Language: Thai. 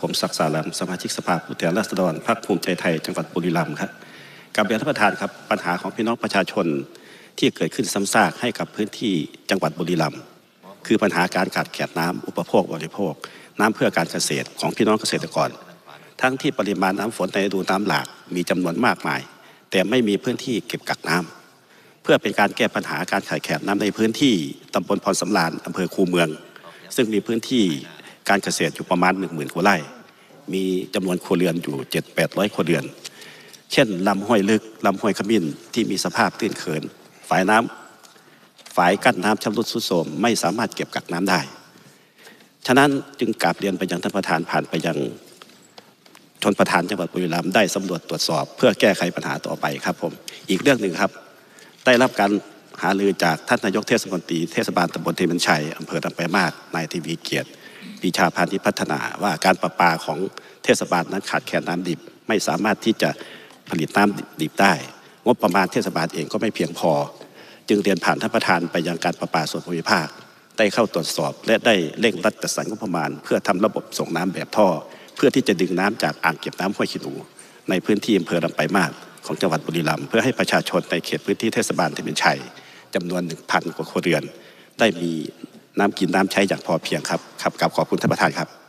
ผมศักดิ์สารังสมาชิกสภาผู้แทนราษฎรพรรคภูมิใจไทยจังหวัดบุรีรัมย์ครับกับเรียนท่านประธานครับปัญหาของพี่น้องประชาชนที่เกิดขึ้นซ้ำซากให้กับพื้นที่จังหวัดบุรีรัมย์คือปัญหาการขาดแคลนน้ำอุปโภคบริโภค น้ำเพื่อการเกษตรของพี่น้องเกษตรกร ทั้งที่ปริมาณน้ำฝนในฤดูน้ำหลากมีจำนวนมากมาย แต่ไม่มีพื้นที่เก็บกักน้ำเพื่อเป็นการแก้ปัญหาการขาดแคลนน้ำในพื้นที่ตำบลพรสำราญอำเภอคูเมือง ซึ่งมีพื้นที่ การเกษตรอยู่ประมาณ 1 0,000กว่าไร่ มีจำนวนครัวเรือนอยู่ 7 800ครัวเรือน เช่นลำห้วยลึกลำห้วยขมิ้นที่มีสภาพตื้นเขิน ฝายน้ำฝายกั้นน้ำชำรุดทรุดโทรมไม่สามารถเก็บกักน้ำได้ ฉะนั้นจึงกราบเรียนไปยังท่านประธานผ่านไปยังชนประธานจังหวัดบุรีรัมย์ได้สำรวจตรวจสอบ เพื่อแก้ไขปัญหาต่อไปครับผม อีกเรื่องหนึ่งครับ ได้รับการหารือจากท่านนายกเทศมนตรีเทศบาลตำบลเทมันชัยอำเภอลำไปางมาศนายทีวีเกียรติ ปีชาพานิพัฒนาว่าการประปาของเทศบาลนั้นขาดแคลนน้ำดิบ ไม่สามารถที่จะผลิตน้ำดิบได้ งบประมาณเทศบาลเองก็ไม่เพียงพอ จึงเรียนผ่านท่านประธานไปยังการประปาส่วนภูมิภาค ได้เข้าตรวจสอบและได้เร่งรัดจัดสรรงบประมาณ เพื่อทำระบบส่งน้ำแบบท่อ เพื่อที่จะดึงน้ำจากอ่างเก็บน้ำห้วยขีนูในพื้นที่อำเภอลำไปมาศของจังหวัดบุรีรัมย์เพื่อให้ประชาชนในเขตพื้นที่เทศบาลเทมินชัยจำนวน 1,000 กว่าครัวเรือน ได้มี น้ำกินน้ำใช้อย่างพอเพียงครับครับกับขอบคุณท่านประธานครับ